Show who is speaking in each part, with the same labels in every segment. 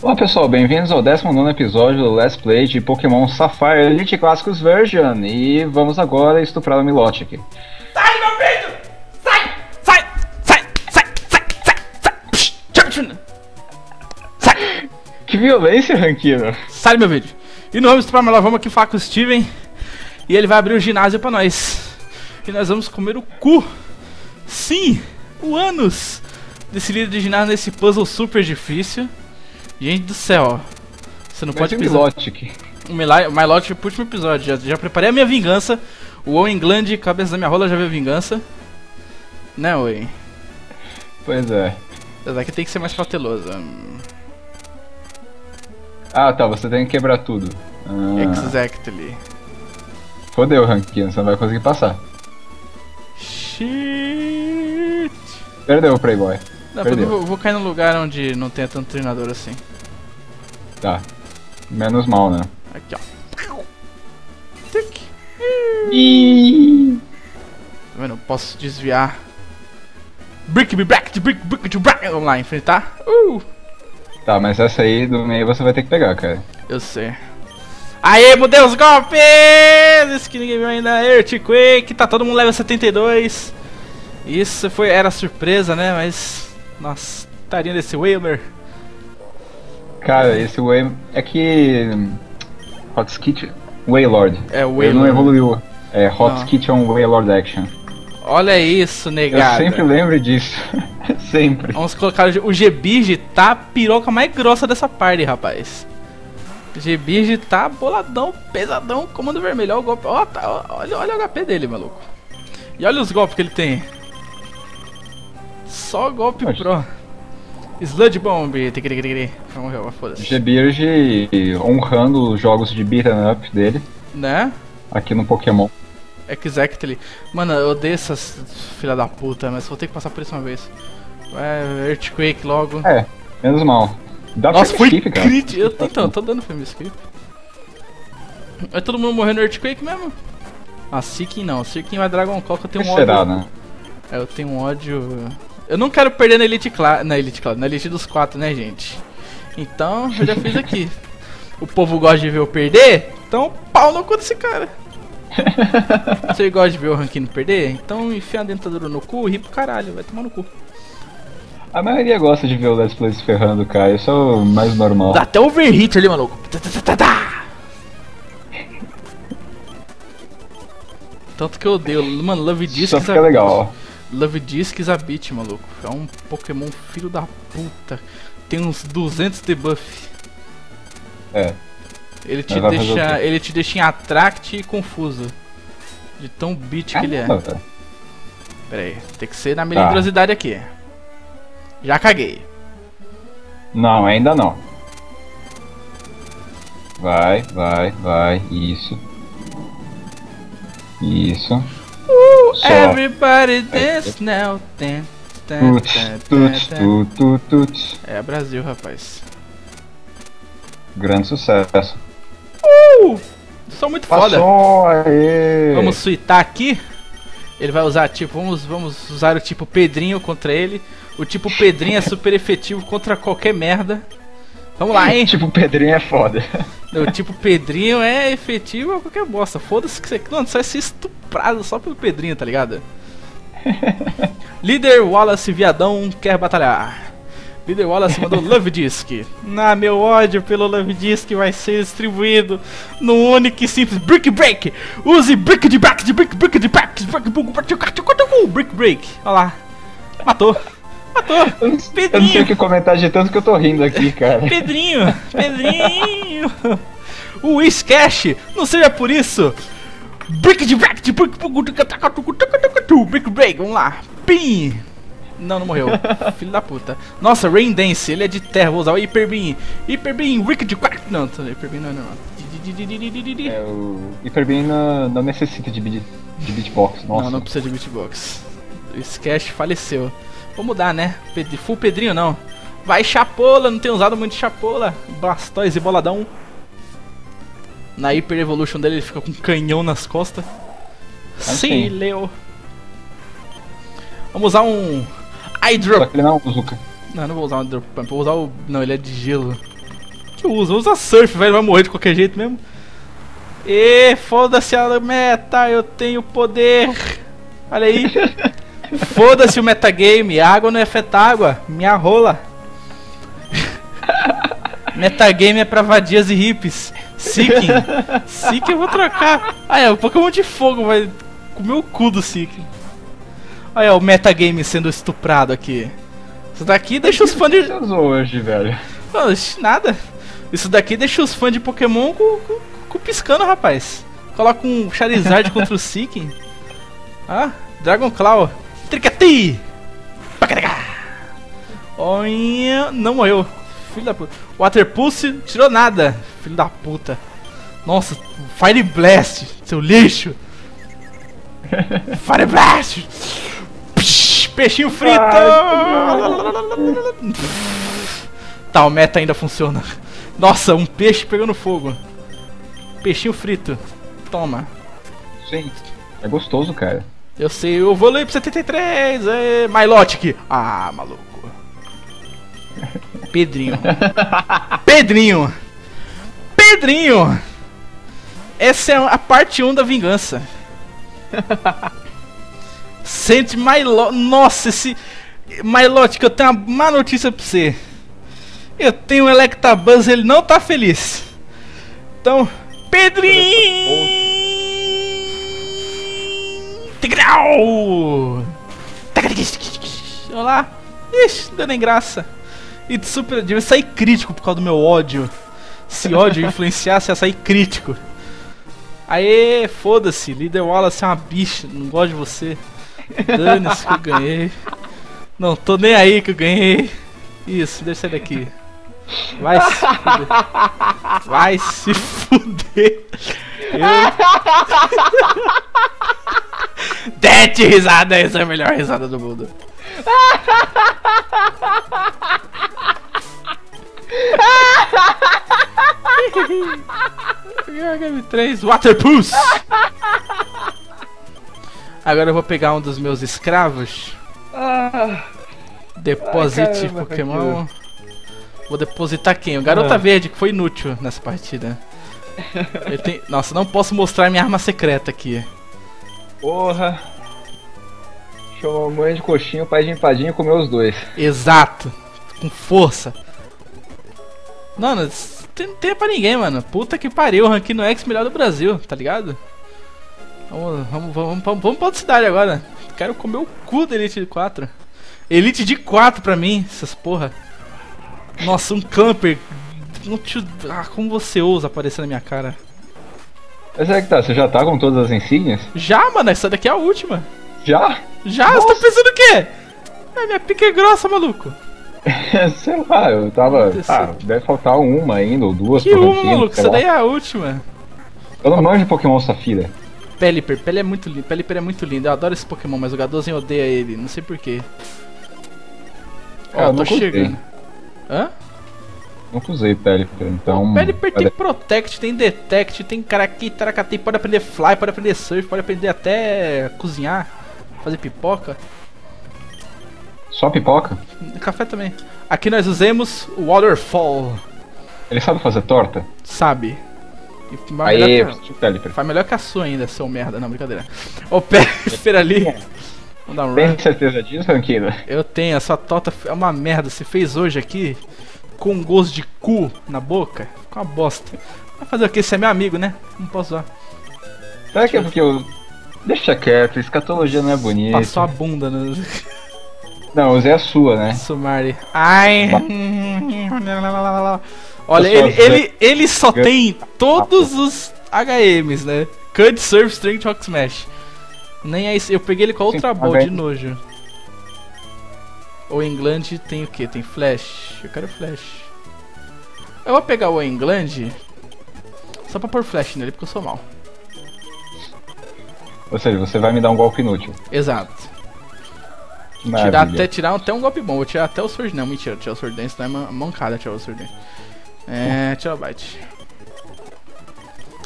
Speaker 1: Olá pessoal, bem-vindos ao 19 episódio do Let's Play de Pokémon Sapphire Elite Classicus Version e vamos agora estuprar o Milotic.
Speaker 2: Sai, meu filho! Sai! Sai! Sai! Sai! Sai! Sai! Sai! Sai!
Speaker 1: Que violência, Rankino!
Speaker 2: Sai, meu vídeo! E não vamos estuprar, mas nós vamos aqui falar com o Steven e ele vai abrir o ginásio pra nós. E nós vamos comer o cu! Sim! O ânus desse líder de ginásio nesse puzzle super difícil. Gente do céu. Você não pode
Speaker 1: Pode
Speaker 2: pisar.
Speaker 1: Milotic.
Speaker 2: O Mili- Milotic pro último episódio. Já, já preparei a minha vingança. O Owen Gland, cabeça da minha rola, já viu a vingança. Né, Owen?
Speaker 1: Pois é.
Speaker 2: Essa daqui tem que ser mais cautelosa. Hum,
Speaker 1: Ah tá, você tem que quebrar tudo. Ah,
Speaker 2: Exactly.
Speaker 1: fodeu, Rankino, você não vai conseguir passar.
Speaker 2: Shit.
Speaker 1: Perdeu o Playboy.
Speaker 2: Não,
Speaker 1: Perdeu.
Speaker 2: eu vou, vou cair num lugar onde não tenha tanto treinador assim.
Speaker 1: Tá. Menos mal, né?
Speaker 2: Aqui, ó. Tic. Tá vendo? Eu posso desviar. Brick, me brick, brick, brick, to brick. Vamos lá, enfrentar. Uh!
Speaker 1: Tá, mas essa aí do meio você vai ter que pegar, cara.
Speaker 2: Eu sei. Aê, mudei os golpes! Esse que ninguém viu ainda. Earthquake, tá todo mundo level 72. Isso foi, era surpresa, né? Mas. Nossa, tarinha desse Whaler.
Speaker 1: Cara, esse Way. É que. Hot Skit. Waylord.
Speaker 2: É o
Speaker 1: Ele não evoluiu. É Hot
Speaker 2: Não.
Speaker 1: Skit on Waylord Action.
Speaker 2: Olha isso,
Speaker 1: Eu
Speaker 2: negada.
Speaker 1: sempre lembro disso. sempre.
Speaker 2: Vamos colocar o Gbirge tá a piroca mais grossa dessa parte, rapaz. Gbirge tá boladão, pesadão, comando vermelho. Olha o golpe. Ó, tá, ó, olha, olha o HP dele, maluco. E olha os golpes que ele tem. Só golpe
Speaker 1: Poxa.
Speaker 2: pro. Sludge Bomb. Tiquiriquiri. Morreu, foda-se.
Speaker 1: Gbirge honrando os jogos de beat'em up dele
Speaker 2: Né?
Speaker 1: aqui no Pokémon.
Speaker 2: Exactly. Mano, eu odeio essas filha da puta, mas vou ter que passar por isso uma vez. É, Earthquake logo.
Speaker 1: É, menos mal. Dá
Speaker 2: Nossa, foi
Speaker 1: skip, cara.
Speaker 2: Eu, então, tô dando frame skip. Vai todo mundo morrer no Earthquake mesmo? Ah, Seeking não. Seeking vai Dragon Call que eu tenho um
Speaker 1: será,
Speaker 2: ódio.
Speaker 1: né?
Speaker 2: É, eu tenho um ódio. Eu não quero perder na Elite Class. Na Elite Class, na Elite dos quatro, né, gente? Então, eu já fiz aqui. o povo gosta de ver eu perder? Então, pau no cu desse cara. Você gosta de ver o ranking perder? Então enfia a dentadura no cu e ri pro caralho, vai tomar no cu.
Speaker 1: A maioria gosta de ver o Let's Play se ferrando, cara. Isso é o mais normal.
Speaker 2: Dá até overhit ali, maluco. Tanto que eu odeio. Mano, Love Discs
Speaker 1: Só fica legal, ó.
Speaker 2: Love Discs a beat, maluco. É um Pokémon filho da puta. Tem uns 200 debuff.
Speaker 1: É.
Speaker 2: Ele te
Speaker 1: Mas
Speaker 2: deixa, ele te deixa em attract e confuso. De tão beat que ele é.
Speaker 1: Velho.
Speaker 2: Pera aí, tem que ser na
Speaker 1: Tá.
Speaker 2: melindrosidade aqui. Já caguei.
Speaker 1: Não, ainda não. Vai, vai, vai. Isso. Isso. Só.
Speaker 2: Everybody dance now. É Brasil, rapaz.
Speaker 1: Grande sucesso.
Speaker 2: Uh! Sou muito foda.
Speaker 1: Passou, aê!
Speaker 2: Vamos suitar aqui. Ele vai usar tipo, vamos, vamos usar o tipo Pedrinho contra ele. O tipo Pedrinho é super efetivo contra qualquer merda. Vamos lá, hein?
Speaker 1: Tipo, Pedrinho é foda.
Speaker 2: O tipo Pedrinho é efetivo a qualquer bosta. Foda-se que você. Mano, você vai ser estuprado só pelo Pedrinho, tá ligado? Líder Wallace Viadão quer batalhar. Líder Wallace mandou Love Disc. Na meu ódio pelo Love Disc vai ser distribuído no único e simples Brick Break. Use Brick de Back de Brick Brick de Back de Brick Brick Break. Olha lá. Matou. Matou.
Speaker 1: Eu não, eu não sei o
Speaker 2: Pedrinho.
Speaker 1: que comentar de tanto que eu tô rindo aqui, cara.
Speaker 2: Pedrinho! Pedrinho! O Cash, não seja por isso! Brick de Break de Brick Brick Break, vamos lá! Pim! Não, não morreu. Filho da puta. Nossa, Rain Dance, ele é de terra, vou usar o Hyper Beam. Hyper Beam, Rick de Quack. Não, Hyper Beam não, não.
Speaker 1: É, o Hyperbeam não, não necessita de, beat, de beatbox, nossa.
Speaker 2: Não, não precisa de beatbox. O Sketch faleceu. Vou mudar, né? Full Pedrinho não. Vai Chapola, não tenho usado muito Chapola. Blastoise e Boladão. Na Hyper Evolution dele ele fica com um canhão nas costas. Sim,
Speaker 1: sim.
Speaker 2: Leo. Vamos usar um
Speaker 1: Só
Speaker 2: Hydro.
Speaker 1: que ele não
Speaker 2: não vou usar um Hydro Pump, vou usar o. Não, ele é de gelo. Que usa? Usa surf, velho. Vai morrer de qualquer jeito mesmo. E foda-se a meta, eu tenho poder. Olha aí. Foda-se o metagame, água não é água, minha rola. metagame é pra vadias e hippies. Seeking. Seeking eu vou trocar. Ah, é, o Pokémon de fogo vai comer o cu do Seeking. Olha o metagame sendo estuprado aqui. Isso daqui deixa os fãs de.
Speaker 1: hoje, velho.
Speaker 2: Oxe, nada. Isso daqui deixa os fãs de Pokémon com, com, com piscando, rapaz. Coloca um Charizard contra o Seeking. Ah, Dragon Claw. Tricati! Olha, não morreu. Filho da puta. Water Pulse tirou nada. Filho da puta. Nossa, Fire Blast, seu lixo. Fire Blast. peixinho frito. tá, o meta ainda funciona. Nossa, um peixe pegando fogo. Peixinho frito. Toma.
Speaker 1: Sim. É gostoso, cara.
Speaker 2: Eu sei, eu vou ler pro 73, é Milotic. Ah, maluco. Pedrinho. Pedrinho. Pedrinho. Essa é a parte 1 da vingança. Sente Milo... Nossa, esse... Milotic, eu tenho uma má notícia pra você. Eu tenho um Electabuzz, ele não tá feliz. Então, Pedrinho! Tigral! Olá! Ixi, deu nem graça. E super. Devia sair crítico por causa do meu ódio. Se ódio influenciasse, ia sair crítico. Aê, foda-se, Líder Wallace é uma bicha, não gosto de você. Dane-se que eu ganhei. Não, tô nem aí que eu ganhei. Isso, deixa sair daqui. Vai se fuder. Vai se fuder. Eu... Dete risada, essa é a melhor risada do mundo. Game 3 Waterpools. Agora eu vou pegar um dos meus escravos. Deposite Ai, caramba, Pokémon. Vou depositar quem? O Garota ah. Verde, que foi inútil nessa partida. Tem... Nossa, não posso mostrar minha arma secreta aqui.
Speaker 1: Porra. Chamou mãe de coxinha, o pai de empadinha comeu os dois.
Speaker 2: Exato. Com força. Mano, não tem, pra ninguém, mano. Puta que pariu, ranking no X melhor do Brasil, tá ligado? Vamos, vamos, vamos, vamos, vamos pra outra cidade agora. Quero comer o cu da Elite de 4. Elite de 4 pra mim, essas porra. Nossa, um camper. Ah, como você ousa aparecer na minha cara?
Speaker 1: Mas é que tá, você já tá com todas as insígnias?
Speaker 2: Já, mano, essa daqui é a última.
Speaker 1: Já?
Speaker 2: Já? Nossa. Você tá pensando o quê? É, minha pica é grossa, maluco.
Speaker 1: sei lá, eu tava. Ah, deve faltar uma ainda, ou duas
Speaker 2: Que uma, maluco? Essa daí é a última.
Speaker 1: Eu não manjo de Pokémon Safira.
Speaker 2: Pelipper, Pelipper é muito lindo, Pelipper é muito lindo, eu adoro esse Pokémon, mas o Gadozinho odeia ele, não sei porquê. Ó, oh, tô chegando. Hã?
Speaker 1: Nunca usei Pelipper, então.
Speaker 2: O Pelipper tem Protect, tem Detect, tem Karaki, Tarakati, pode aprender Fly, pode aprender Surf, pode aprender até cozinhar, fazer pipoca.
Speaker 1: Só pipoca?
Speaker 2: Café também. Aqui nós usamos Waterfall.
Speaker 1: Ele sabe fazer torta?
Speaker 2: Sabe.
Speaker 1: Aí,
Speaker 2: que, faz melhor que a sua ainda, seu merda. Não, brincadeira. O Pelipper ali.
Speaker 1: Vamos dar um Tem certeza disso, Ranquino?
Speaker 2: Eu tenho, a sua torta é uma merda. Você fez hoje aqui com um gosto de cu na boca, ficou uma bosta. Vai fazer o que? Você é meu amigo, né? Não posso usar.
Speaker 1: Será que é porque eu. Deixa quieto, escatologia não é bonito.
Speaker 2: Passou a bunda, né?
Speaker 1: Não, usei a sua, né?
Speaker 2: Sumari. Ai. Olha, ele, ele, ele só tem todos os HMs, né? Cut, Surf, String, Rock Smash. Nem é isso. Eu peguei ele com a Ultra Ball de nojo. O England tem o que? Tem flash? Eu quero flash. Eu vou pegar o England só pra pôr flash nele, porque eu sou mal.
Speaker 1: Ou seja, você vai me dar um golpe inútil.
Speaker 2: Exato. Tirar até, tirar até um golpe bom. Vou tirar até o Sword Não, mentira. Tirar o Sword Dance não é mancada tirar o Sword Dance. É, tira o Bite.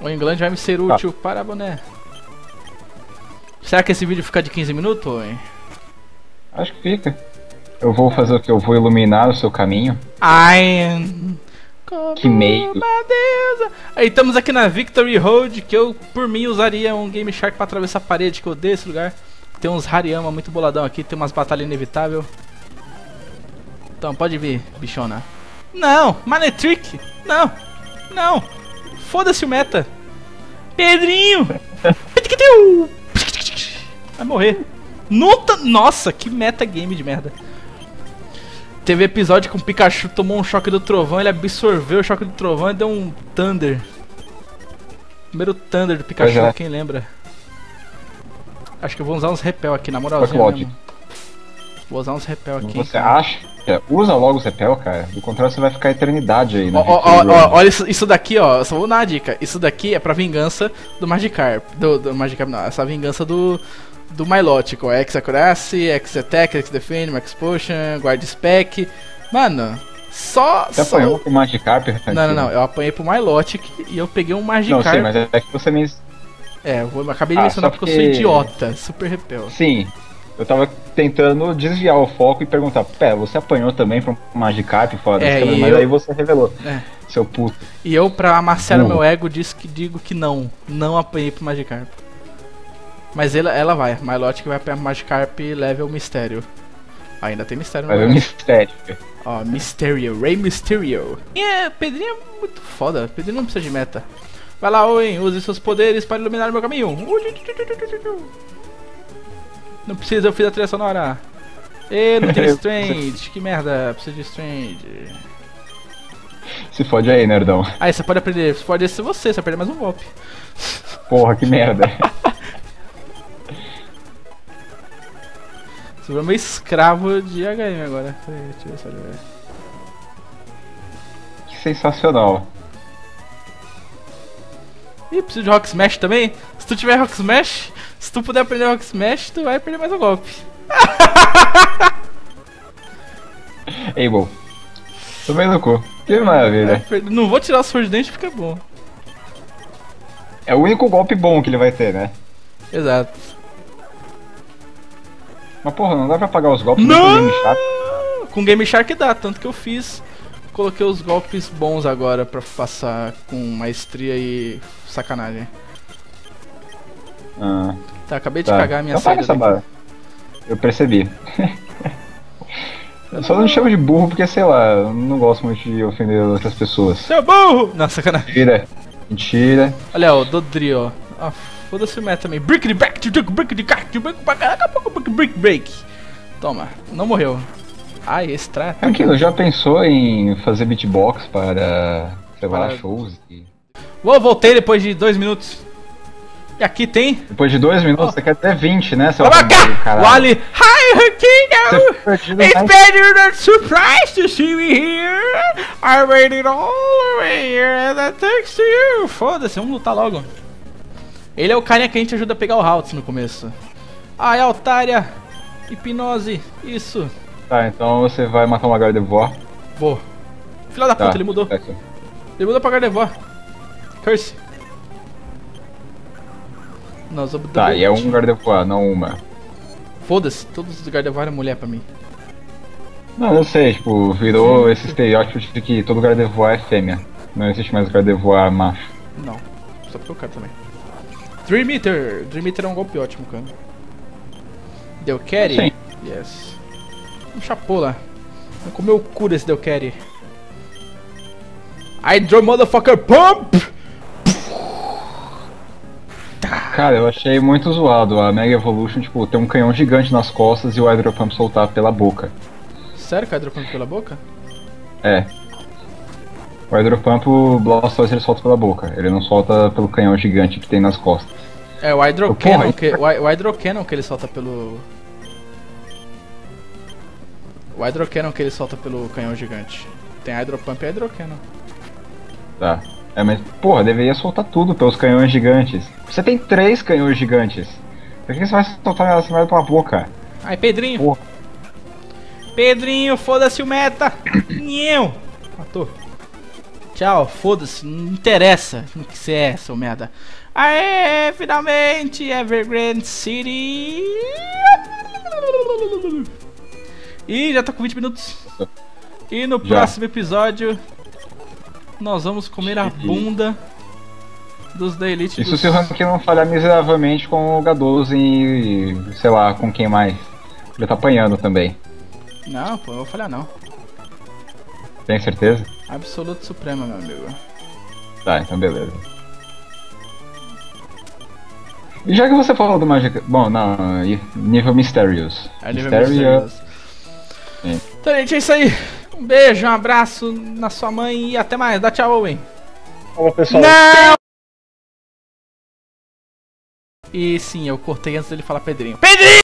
Speaker 2: O England vai me ser útil tá. para boné. Será que esse vídeo fica de 15 minutos, ou
Speaker 1: Acho que fica. Eu vou fazer o que? Eu vou iluminar o seu caminho.
Speaker 2: Ai.
Speaker 1: Que meio.
Speaker 2: Aí estamos aqui na Victory Road, que eu, por mim, usaria um Game Shark pra atravessar a parede, que eu odeio esse lugar. Tem uns Hariyama muito boladão aqui, tem umas batalhas inevitáveis. Então, pode vir, bichona. Não, Manetrick! Não, não! Foda-se o meta! Pedrinho! Vai morrer. Nota... Nossa, que meta game de merda. Teve episódio que o Pikachu tomou um choque do trovão, ele absorveu o choque do trovão e deu um Thunder. Primeiro Thunder do Pikachu,
Speaker 1: é.
Speaker 2: quem lembra? Acho que eu vou usar uns repel aqui, na moralzinha. Vou usar uns repel aqui.
Speaker 1: Você acha? Usa logo o Repel, cara. Do contrário, você vai ficar a eternidade aí, né?
Speaker 2: Ó, ó, ó, olha isso, isso daqui, ó. Só vou dar uma dica. Isso daqui é pra vingança do Magikarp. Do, do Magikarp, não. Essa vingança do. Do Milotic, ó. X Accuracy, X Attack, X Defend, Max Potion, Guard Spec. Mano, só.
Speaker 1: Você
Speaker 2: só...
Speaker 1: apanhou com o Magikarp?
Speaker 2: Não, não, não. Eu apanhei pro Milotic e eu peguei um
Speaker 1: Não,
Speaker 2: Magikarp.
Speaker 1: sei, mas é que você me.
Speaker 2: É, eu acabei de
Speaker 1: Ah,
Speaker 2: mencionar
Speaker 1: só
Speaker 2: porque eu sou
Speaker 1: porque-
Speaker 2: idiota. Super repel.
Speaker 1: Sim. Eu tava tentando desviar o foco e perguntar, pé, você apanhou também pra um Magikarp fora das
Speaker 2: É,
Speaker 1: câmeras, mas
Speaker 2: eu-
Speaker 1: aí você revelou.
Speaker 2: É.
Speaker 1: Seu puto.
Speaker 2: E eu, pra amaciar o meu ego, disse que, digo que não. Não apanhei pro Magikarp. Mas ela, ela vai. Milotic vai pro Magikarp level Mistério. Ainda tem mistério
Speaker 1: é um
Speaker 2: negócio.
Speaker 1: mistério.
Speaker 2: Ó, Mysterio, Rey Mysterio. E é, Pedrinho é muito foda. Pedrinho não precisa de meta. Vai lá, Owen, use seus poderes para iluminar o meu caminho. Não precisa, eu fiz a trilha sonora. E não tem Strange, que merda, precisa de Strange.
Speaker 1: Se fode aí, nerdão.
Speaker 2: Aí você pode aprender, pode ser você, você vai perder mais um golpe.
Speaker 1: Porra, que merda.
Speaker 2: Você virou meio escravo de HM agora. Peraí, deixa eu ver se eu ver.
Speaker 1: que sensacional.
Speaker 2: Ih, preciso de Rock Smash também? Se tu tiver Rock Smash, se tu puder aprender Rock Smash, tu vai perder mais um golpe.
Speaker 1: Able. Tomei no cu. Que maravilha.
Speaker 2: Perder- Não vou tirar o Sword Dance, fica bom.
Speaker 1: É o único golpe bom que ele vai ter, né?
Speaker 2: Exato.
Speaker 1: Mas porra, não dá pra pagar os golpes
Speaker 2: Não!
Speaker 1: Game Shark.
Speaker 2: Com Game Shark dá, tanto que eu fiz. Coloquei os golpes bons agora pra passar com maestria e sacanagem.
Speaker 1: Ah,
Speaker 2: Tá, acabei de
Speaker 1: tá.
Speaker 2: cagar a minha
Speaker 1: então
Speaker 2: saída
Speaker 1: essa barra. Eu percebi. eu só não chamo de burro porque, sei lá, eu não gosto muito de ofender outras pessoas.
Speaker 2: Seu burro! Não, sacanagem.
Speaker 1: Mentira. Mentira.
Speaker 2: Olha, ó, Dodri, ó. Ah, foda-se o meta também. Brick de back, brick de car, to break back, daqui a pouco break. Toma, não morreu. Ai, extrato.
Speaker 1: Aquilo, já pensou em fazer beatbox para, sei lá,
Speaker 2: Para-
Speaker 1: shows? E...
Speaker 2: Vou, voltei depois de dois minutos. E aqui tem.
Speaker 1: Depois de dois minutos,
Speaker 2: Ó.
Speaker 1: você quer até 20, né, seu
Speaker 2: pra
Speaker 1: caralho?
Speaker 2: Wally! Hi,
Speaker 1: ficou perdido
Speaker 2: It's
Speaker 1: mais-
Speaker 2: better than surprised to see me here! I waited all the way here and that thanks to you! Foda-se, vamos lutar logo. Ele é o carinha que a gente ajuda a pegar o Haltz no começo. Ai, Altária! Hipnose! Isso!
Speaker 1: Tá, então você vai matar uma Gardevoir.
Speaker 2: Vou. Filha da
Speaker 1: Tá.
Speaker 2: puta, ele mudou.
Speaker 1: certo.
Speaker 2: Ele mudou pra Gardevoir. Curse. Nós vamos
Speaker 1: Tá, e é um Gardevoir, não uma.
Speaker 2: Foda-se, todos os Gardevoir é mulher pra mim.
Speaker 1: Não, eu sei, tipo, virou esse estereótipo de que todo Gardevoir é fêmea. Não existe mais Gardevoir macho.
Speaker 2: Não, só porque eu quero também. Dream Eater! Dream Eater é um golpe ótimo, cara. Deu carry?
Speaker 1: Sim.
Speaker 2: Yes. Um chapola. Vai comer o cu desse Deu carry. Hydro Motherfucker Pump!
Speaker 1: Cara, eu achei muito zoado a Mega Evolution, tipo, ter um canhão gigante nas costas e o Hydro Pump soltar pela boca.
Speaker 2: Sério que Hydro Pump pela boca?
Speaker 1: É. O Hydro Pump, o Blastoise ele solta pela boca, ele não solta pelo canhão gigante que tem nas costas.
Speaker 2: É, o Hydro
Speaker 1: Ô, porra,
Speaker 2: Cannon,
Speaker 1: isso-
Speaker 2: que, o, o que ele solta pelo... O Hydro Cannon que ele solta pelo canhão gigante. Tem Hydro Pump e Hydro Cannon.
Speaker 1: Tá. É, mas, porra, deveria soltar tudo pelos canhões gigantes. Você tem três canhões gigantes. Por que você vai soltar essa merda pela boca?
Speaker 2: Ai, Pedrinho!
Speaker 1: Porra.
Speaker 2: Pedrinho, foda-se o meta! Nheu! Matou. Tchau, foda-se, não interessa o que você é, seu merda. Aê, finalmente, Evergrande City! Ih, já tá com 20 minutos. E no
Speaker 1: Já.
Speaker 2: próximo episódio nós vamos comer a bunda dos da Elite.
Speaker 1: Isso
Speaker 2: dos...
Speaker 1: se o ranking não falhar miseravelmente com o Gadoso e. sei lá, com quem mais. Ele tá apanhando também.
Speaker 2: Não, pô, eu vou falhar não.
Speaker 1: Tem certeza?
Speaker 2: Absoluto Suprema, meu amigo.
Speaker 1: Tá, então beleza. E já que você falou do Magic. Bom, não, nível Mysterious.
Speaker 2: É nível
Speaker 1: Mysterious.
Speaker 2: misterioso.
Speaker 1: Sim.
Speaker 2: Então, gente, é isso aí. Um beijo, um abraço na sua mãe e até mais. Dá tchau, Owen.
Speaker 3: Fala pessoal.
Speaker 2: Não! E sim, eu cortei antes dele falar Pedrinho. Pedrinho!